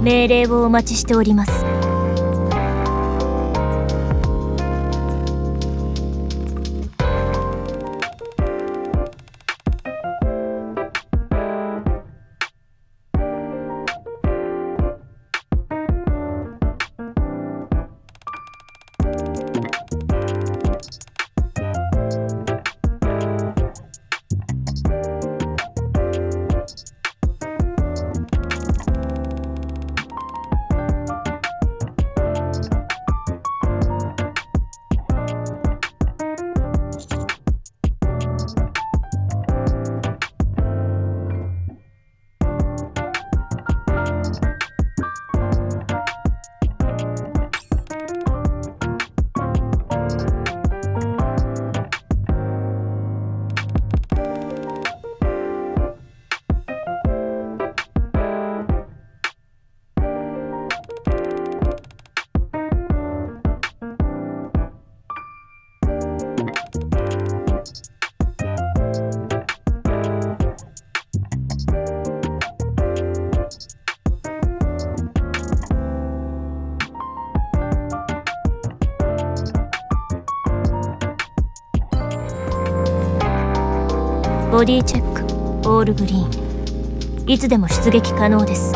命令をお待ちしております。ボディチェック。オールグリーン。いつでも出撃可能です。